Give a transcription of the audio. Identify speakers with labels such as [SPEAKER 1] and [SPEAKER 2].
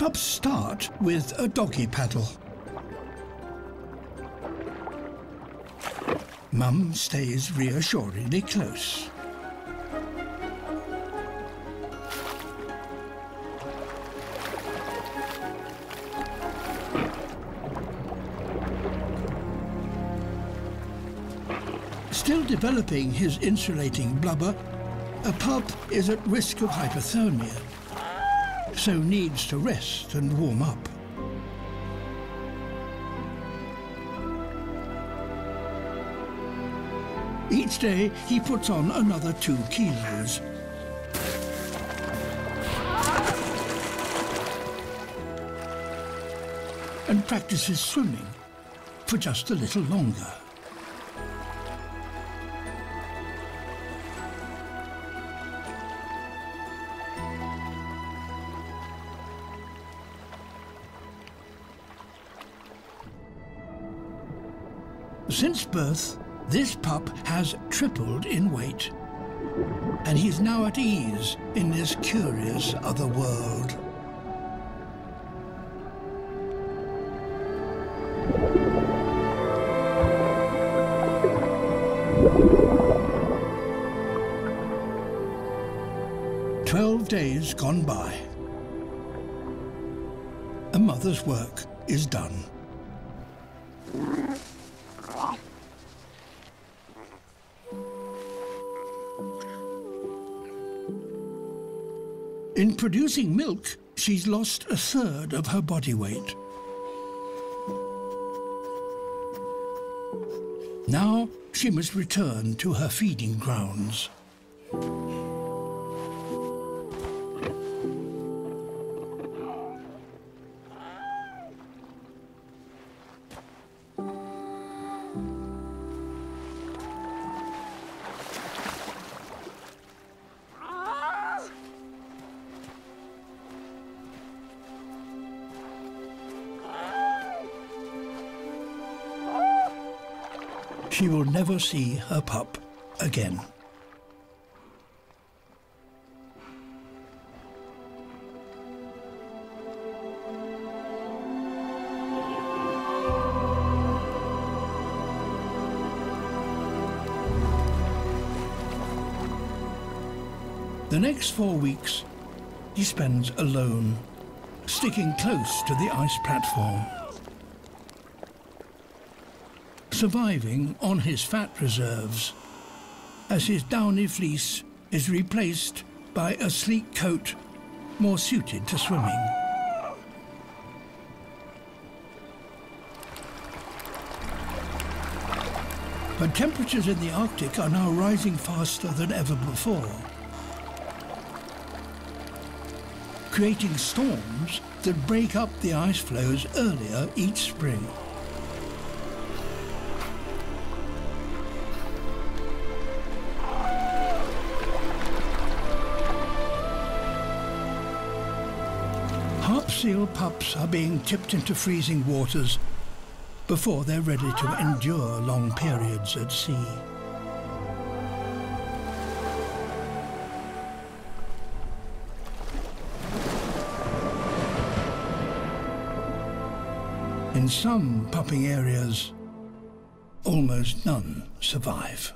[SPEAKER 1] Pups start with a doggy paddle. Mum stays reassuringly close. Still developing his insulating blubber, a pup is at risk of hypothermia, so needs to rest and warm up. Each day he puts on another two kilos. And practices swimming for just a little longer. Since birth, this pup has tripled in weight. And he's now at ease in this curious other world. Twelve days gone by. A mother's work is done. In producing milk, she's lost a third of her body weight. Now she must return to her feeding grounds. She will never see her pup again. The next four weeks, he spends alone, sticking close to the ice platform. Surviving on his fat reserves, as his downy fleece is replaced by a sleek coat more suited to swimming. But temperatures in the Arctic are now rising faster than ever before. creating storms that break up the ice floes earlier each spring. Seal pups are being tipped into freezing waters before they're ready to endure long periods at sea. In some pupping areas, almost none survive.